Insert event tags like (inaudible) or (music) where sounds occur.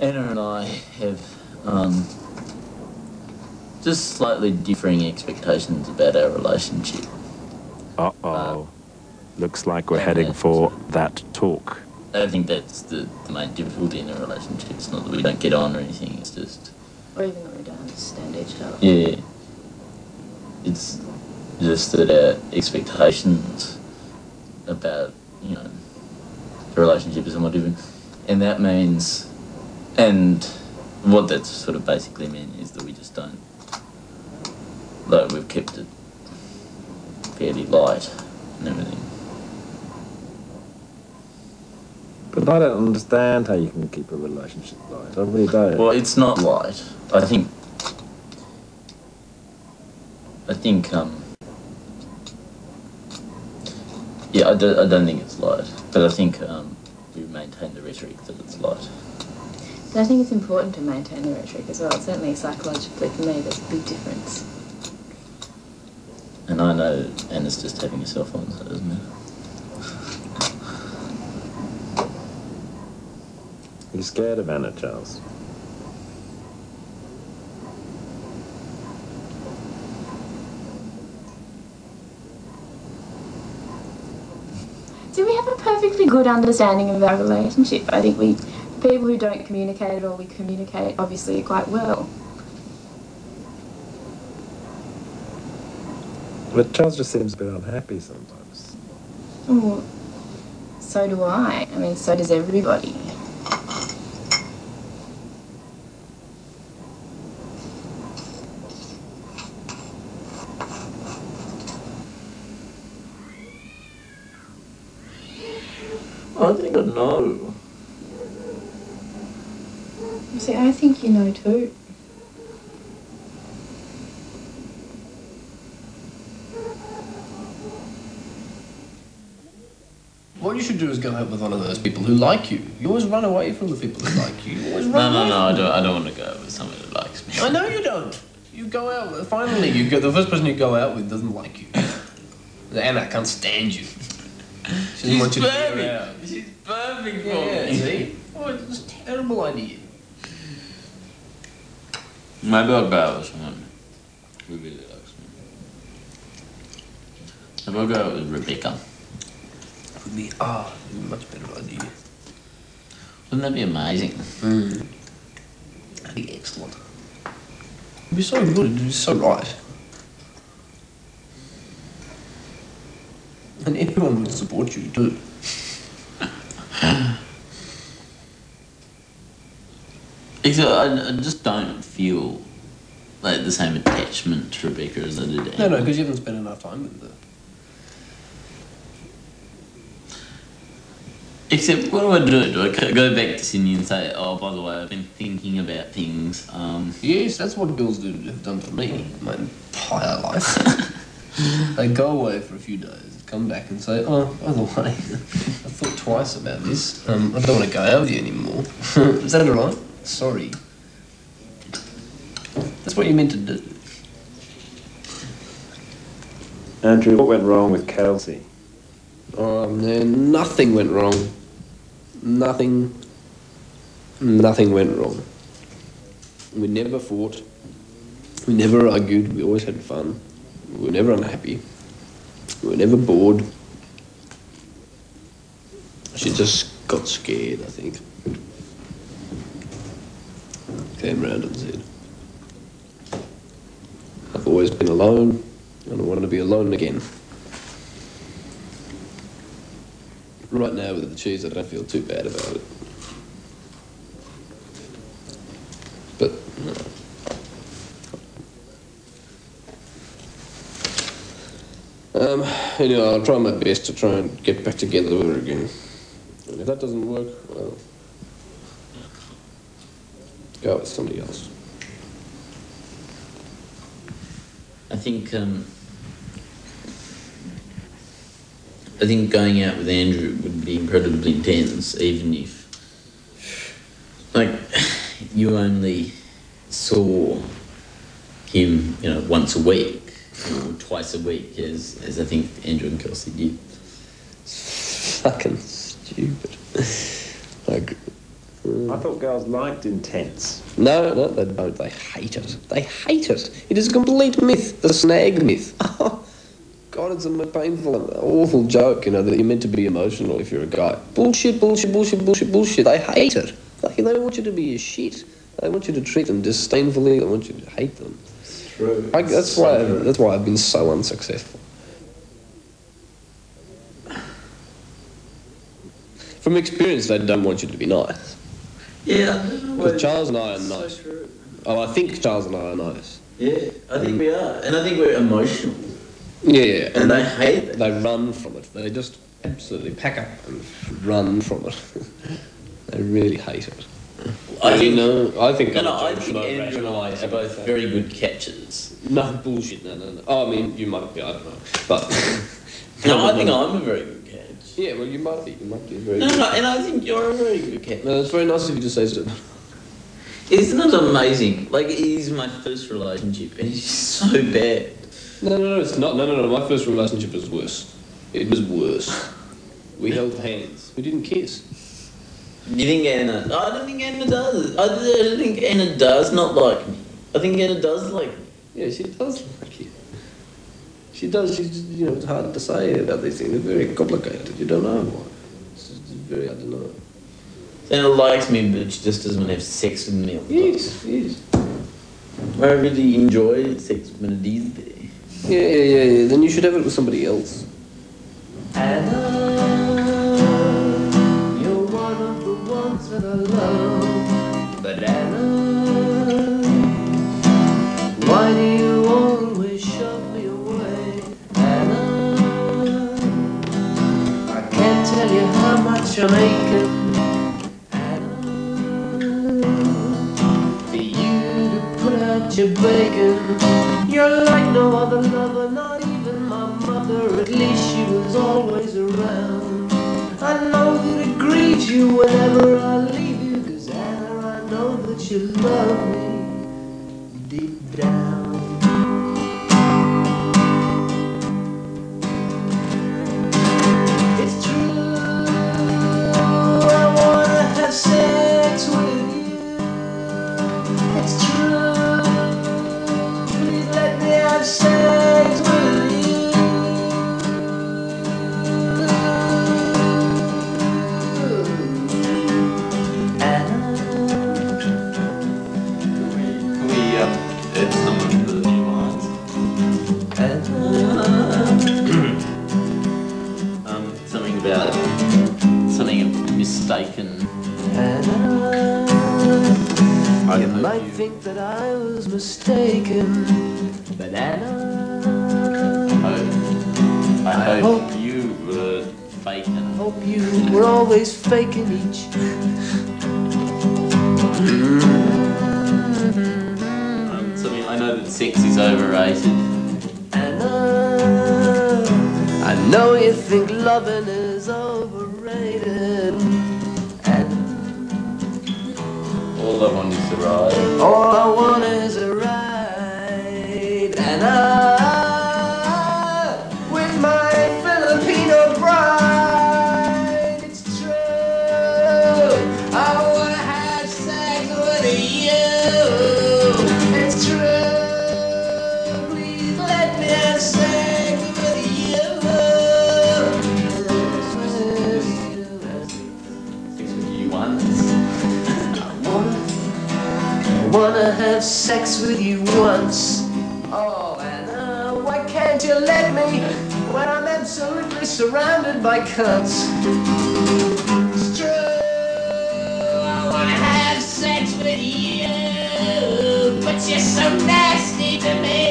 Anna and I have um, just slightly differing expectations about our relationship. Uh oh. Looks like we're yeah, heading for that talk. I think that's the, the main difficulty in a relationship. It's not that we don't get on or anything, it's just, Or even though we don't understand each other. yeah. It's just that our expectations about, you know, the relationship is somewhat different. And that means, and what that's sort of basically meant is that we just don't, like, we've kept it fairly light and everything. But I don't understand how you can keep a relationship light. I really don't. Well, it's not light. I think. I think. Um. Yeah, I don't, I don't think it's light, but I think um, we maintain the rhetoric that it's light. And I think it's important to maintain the rhetoric as well. Certainly psychologically for me there's a big difference. And I know Anna's just having herself on, so it doesn't matter. You're scared of Anna, Charles. Do we have a perfectly good understanding of our relationship? I think we people who don't communicate at all, we communicate obviously quite well. But Charles just seems a bit unhappy sometimes. Well, so do I. I mean, so does everybody. I think I know. See, I think you know too. What you should do is go out with one of those people who like you. You always run away from the people who like you. You always No, run no, away no. I don't. I don't want to go with someone who likes me. I know you don't. You go out. with- Finally, you go. The first person you go out with doesn't like you. Anna can't stand you. She doesn't want you to be perfect. She's perfect for Yeah, me. see? (laughs) Oh, it's a terrible idea. Maybe I'll go out with someone who really likes me. Maybe I'll go out with Rebecca. Would be ah, a much better idea. Wouldn't that be amazing? Mm. That'd be excellent. It'd be so good. It'd be so right. And everyone would support you too. Except I, I just don't feel like the same attachment to Rebecca as I did No, no, because you haven't spent enough time with her. Except, what do I do? Do I go back to Sydney and say, oh, by the way, I've been thinking about things. Um, Yes, that's what girls do have done for me my entire life. (laughs) they go away for a few days, come back and say, "Oh, by the way, (laughs) I thought twice about this. Um, I don't want to go out with you anymore. (laughs) Is that all right? Sorry." That's what you meant to do. Andrew, what went wrong with Kelsey? Um, oh man, nothing went wrong. Nothing. Nothing went wrong. We never fought. We never argued. We always had fun. We were never unhappy. We were never bored. She just got scared, I think. Came round and said, I've always been alone, and I want to be alone again. Right now, with the cheese, I don't feel too bad about it. But, no. Um, anyway, I'll try my best to try and get back together with her again. And if that doesn't work, well, go with somebody else. I think um, I think going out with Andrew would be incredibly intense, even if like you only saw him, you know, once a week or twice a week, as as I think Andrew and Kelsey did. Fucking stupid. Like, I thought girls liked intense. No, no, they don't. They hate it. They hate it. It is a complete myth. The snag myth. (laughs) God, it's a painful and awful joke, you know, that you're meant to be emotional if you're a guy. Bullshit, bullshit, bullshit, bullshit, bullshit. They hate it. Like, they don't want you to be a shit. They want you to treat them disdainfully. They want you to hate them. True. I, that's why. That's why I've been so unsuccessful. From experience, they don't want you to be nice. Yeah. Because Charles and I are so nice. true. Oh, I think Charles and I are nice. Yeah, I think mm. we are, and I think we're emotional, Yeah, yeah. and they hate it. They run from it. They just absolutely pack up and run from it. (laughs) they really hate it. I you think, know, I think. no, no, I think Andrew and I are both very good catchers. No bullshit. No, no, no. Oh, I mean, you might be. I don't know, but. No, (laughs) I think I'm a very good. Yeah, well, you might be. You might be very. No, good. no, and I think you're a very good catch. No, it's very nice of you to say so. Isn't it amazing? Like, it is my first relationship, and it's so bad. No, no, no, it's not. No, no, no. My first relationship was worse. It was worse. We held hands. We didn't kiss. You think Anna? I don't think Anna does. I don't think Anna does not like me. I think Anna does like me. Yeah, she does like you. She does. She's you know, it's hard to say about these things. They're very complicated. You don't know why. It's just very hard to know. Anna likes me, but she just doesn't want to have sex with me. all the time. Yes, yes. I really enjoy sex when it is there. Yeah, yeah, yeah, yeah. Then you should have it with somebody else. Anna, you're one of the ones that I love. Anna, for you to put out your bacon. You're like no other lover, not even my mother. At least she was always around. I know that it grieves you whenever I leave you, cause Anna, I know that you love me deep down. I was mistaken, Banana. Hope. I, I hope, hope- you were faking. I hope you were always faking each. Um, something I know that sex is overrated. Anna, I know you think loving is overrated. All I want is the ride. all I want is a ride. And I, with my Filipino bride, it's true. I wanna have sex with you. It's true. Please let me have sex with you. Sex with you once. Wanna, wanna have sex with you once. Oh, Anna, uh, why can't you let me when I'm absolutely surrounded by cunts? It's true, I wanna have sex with you, but you're so nasty to me.